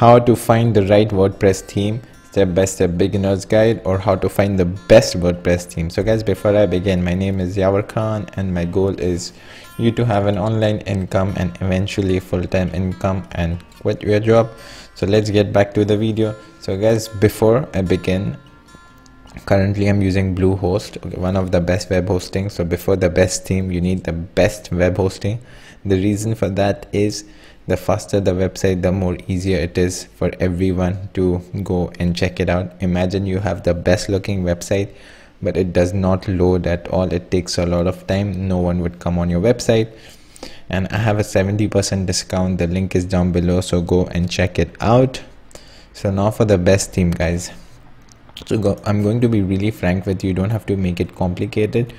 how to find the right WordPress theme step by step beginner's guide or how to find the best WordPress theme. So guys before I begin my name is Yavar Khan and my goal is you to have an online income and eventually full-time income and quit your job. So let's get back to the video. So guys before I begin currently i'm using bluehost one of the best web hosting so before the best theme you need the best web hosting the reason for that is the faster the website the more easier it is for everyone to go and check it out. Imagine you have the best looking website but it does not load at all. It takes a lot of time. No one would come on your website. And i have a 70 percent discount. The link is down below so go and check it out. So now for the best theme guys. So go, i'm going to be really frank with you. You don't have to make it complicated.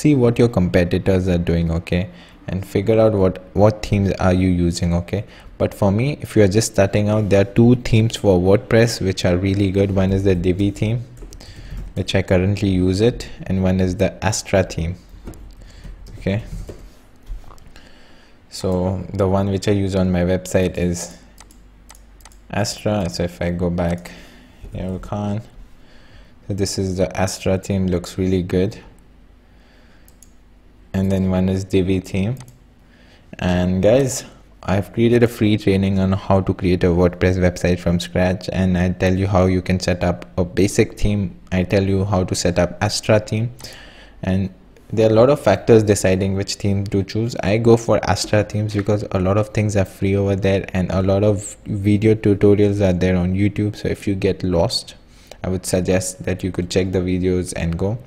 See what your competitors are doing okay and figure out what what themes are you using okay? But for me if you are just starting out there are two themes for wordpress which are really good. One is the divi theme which i currently use it and one is the astra theme okay? So the one which i use on my website is astra. So if i go back here we can. So this is the astra theme looks really good then one is divi theme and guys I've created a free training on how to create a WordPress website from scratch and I tell you how you can set up a basic theme I tell you how to set up Astra theme and there are a lot of factors deciding which theme to choose. I go for Astra themes because a lot of things are free over there and a lot of video tutorials are there on YouTube. So if you get lost I would suggest that you could check the videos and go.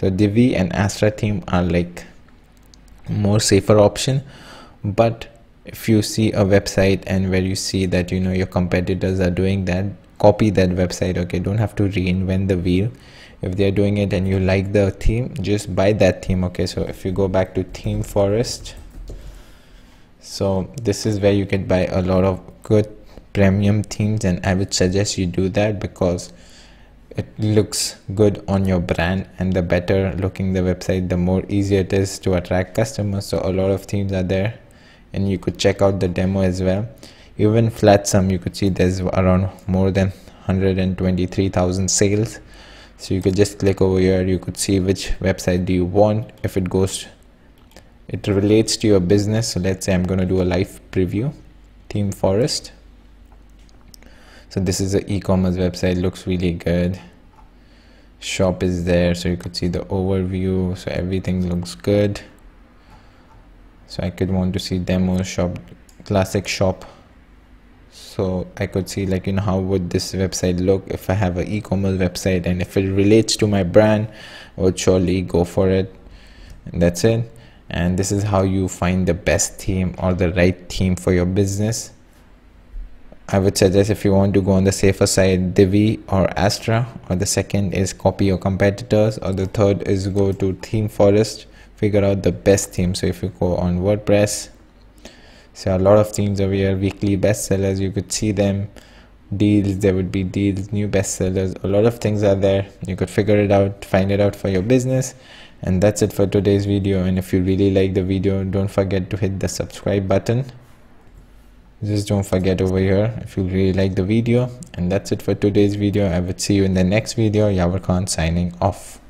So Divi and Astra theme are like more safer option. But if you see a website and where you see that you know your competitors are doing that copy that website okay? Don't have to reinvent the wheel. If they're doing it and you like the theme just buy that theme okay? So if you go back to ThemeForest so this is where you can buy a lot of good premium themes and i would suggest you do that because it looks good on your brand and the better looking the website the more easier it is to attract customers. So a lot of themes are there and you could check out the demo as well. Even Flatsome you could see there's around more than 123,000 sales. So you could just click over here you could see which website do you want. If it goes it relates to your business. So let's say i'm going to do a live preview. ThemeForest so this is the e-commerce website. Looks really good. Shop is there so you could see the overview. So everything looks good. So i could want to see demo shop classic shop. So i could see like you know how would this website look if i have an e-commerce website and if it relates to my brand i would surely go for it. And that's it. And this is how you find the best theme or the right theme for your business I would suggest if you want to go on the safer side Divi or Astra or the second is copy your competitors or the third is go to ThemeForest figure out the best theme so if you go on WordPress so a lot of themes over here weekly bestsellers you could see them. Deals there would be deals new bestsellers a lot of things are there. You could figure it out find it out for your business. And that's it for today's video. And if you really like the video don't forget to hit the subscribe button just don't forget over here if you really like the video. And that's it for today's video. I would see you in the next video. Yavar Khan signing off